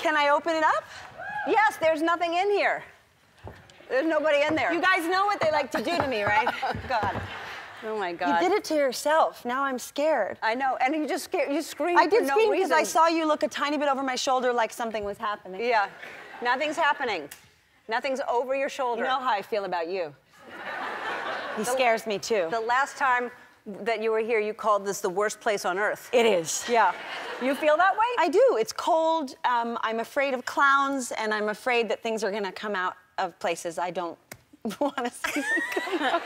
Can I open it up? Yes, there's nothing in here. There's nobody in there. You guys know what they like to do to me, right? oh, God. Oh, my God! You did it to yourself. Now I'm scared. I know, and you just scared, you screamed I did for scream no because reason. I saw you look a tiny bit over my shoulder like something was happening. Yeah, nothing's happening. Nothing's over your shoulder. You know how I feel about you. He scares me too. the last time that you were here, you called this the worst place on earth. It is. Yeah. You feel that way? I do. It's cold. Um, I'm afraid of clowns, and I'm afraid that things are going to come out of places I don't want to see them come out.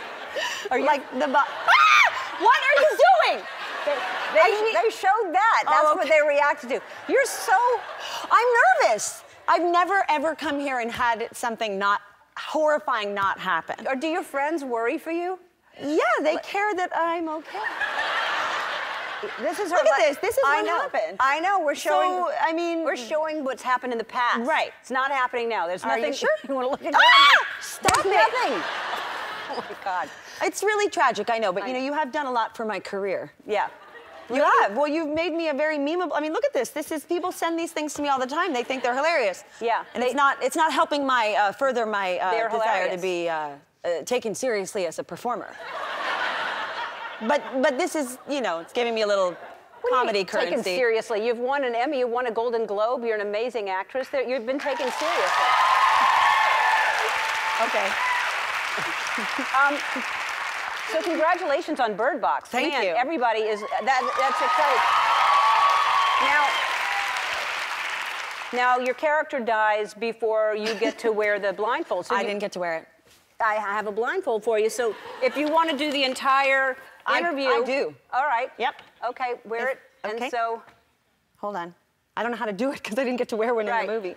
Are you- like the. Ah! What are you doing? They, need- they showed that. That's Oh, what they reacted to. You're so. I'm nervous. I've never ever come here and had something not horrifying not happen. Or do your friends worry for you? Yeah, they care that I'm okay. This is Look at this. This is I what know. happened. I know. We're showing. So, I mean- we're showing what's happened in the past. Right. It's not happening now. There's Are you nothing. sure? You want to look at Ah! Stop Stop it. nothing. Oh my God. It's really tragic, I know, but I you know, know. you have done a lot for my career. Yeah. You have. Well, you've made me a very memeable. I mean, look at this. This is people send these things to me all the time. They think they're hilarious. Yeah, And they- it's not. It's not helping my uh, further my uh, desire to be uh, uh, taken seriously as a performer. but but this is you know it's giving me a little What do you comedy mean, Taken currency. seriously. You've won an Emmy. You won a Golden Globe. You're an amazing actress. There- You've been taken seriously. Okay. Um, so congratulations on Bird Box. Thank Man, you. Everybody is that. That's exciting. Now, now your character dies before you get to wear the blindfold. So I you- didn't get to wear it. I have a blindfold for you. So if you want to do the entire I- interview, I do. All right. Yep. Okay, wear it. And okay. so, Hold on. I don't know how to do it because I didn't get to wear one in the movie.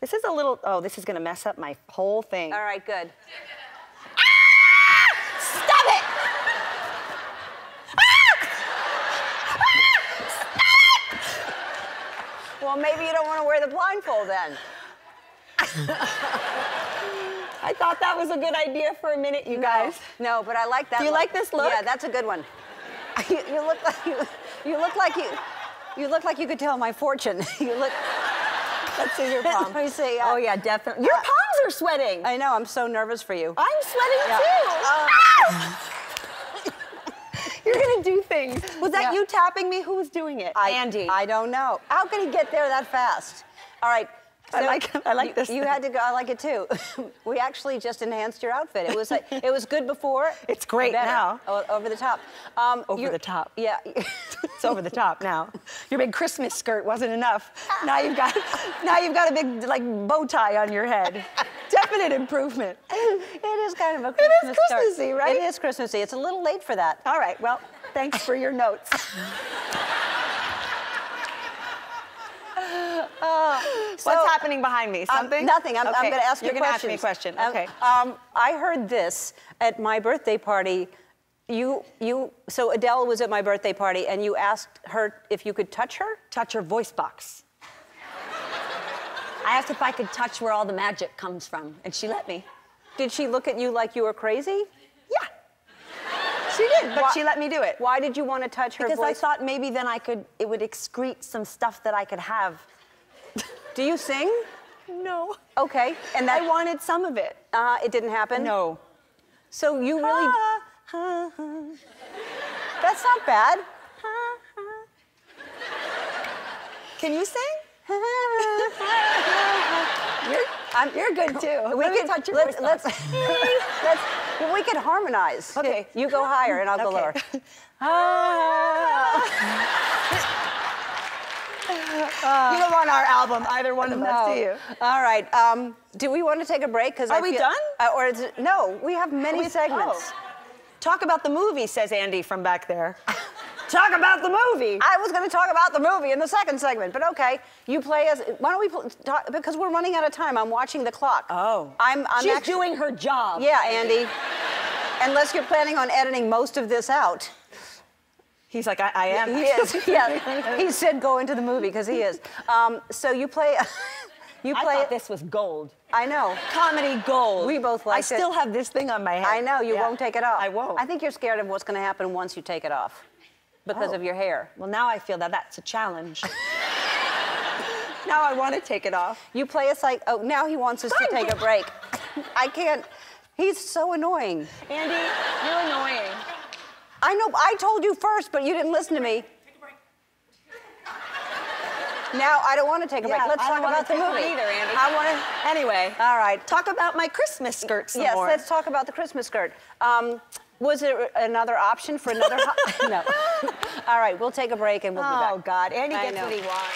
This is a little. Oh, this is gonna mess up my whole thing. all right, good. Ah! Stop it! Stop it! Well, maybe you don't want to wear the blindfold then. I thought that was a good idea for a minute, you guys. No, but I like that. Do you look. like this look? Yeah, that's a good one. You, you look like you, you look like you, you look like you could tell my fortune. you look. Let's see your palm. Let me see. uh, oh yeah, definitely. Your uh, palms are sweating. I know. I'm so nervous for you. I'm sweating Yeah. too. Uh, Ah! You're gonna do things. Was that Yeah. you tapping me? Who was doing it? I, Andy. I don't know. How could he get there that fast? All right. I like- I like you, this You had to go. I like it too. we actually just enhanced your outfit. It was like, it was good before. It's great better. now. O- over the top. Um, Over the top. Yeah. it's over the top now. Your big Christmas skirt wasn't enough. Now you've got now you've got a big like bow tie on your head. Definite improvement. it is kind of a is Christmas start. Christmassy, right? It is Christmassy. It's a little late for that. All right. Well, thanks for your notes. What's So- happening behind me? Um, Something? nothing. I'm, I'm going to ask you You're gonna ask me a question. Um, Okay. Um, I heard this at my birthday party. You, you. So Adele was at my birthday party, and you asked her if you could touch her. touch her voice box. I asked if I could touch where all the magic comes from, and she let me. Did she look at you like you were crazy? Yeah. She did, but Why- she let me do it. Why did you want to touch her voice? Because I thought maybe then I could, it would excrete some stuff that I could have. Do you sing? No. Okay, and that I wanted some of it. uh, it didn't happen. No. So you really? Ah, ah, ah, That's not bad. Can you sing? You're, I'm- you're good too. We could touch your let's, let's, let's, we could harmonize. Okay. You go higher and I'll go lower. Okay. You don't want our album, either one of us, do you? All right. Um, do we want to take a break? Because Are we done? Uh, or is it, no? We have many We- segments. oh. Talk about the movie, says Andy from back there. Talk about the movie. I was going to talk about the movie in the second segment, but okay. You play as. Why don't we talk? Because we're running out of time. I'm watching the clock. Oh. I'm. I'm She's doing her job. Yeah, Andy. Unless you're planning on editing most of this out. He's like, I, I am. He is. Yeah. he said go into the movie because he is. Um, so you play. you play I play. thought this was gold. I know. Comedy gold. We both I liked it. still have this thing on my head. I know you Yeah. won't take it off. I won't. I think you're scared of what's going to happen once you take it off, because Oh. of your hair. Well, now I feel that that's a challenge. Now I want to take it off. You play a psych. Oh, now he wants us to take a break. I can't. He's so annoying. Andy, you're annoying. I know. I told you first, but you didn't listen to me. Now I don't want to take a break. Let's I talk about the take one movie. either, Andy. I want to. Anyway, All right. talk about my Christmas skirt some yes, more. let's talk about the Christmas skirt. Um, was there another option for another? ho- no. All right, we'll take a break and we'll be back. Oh God, Andy I gets know. what he wants.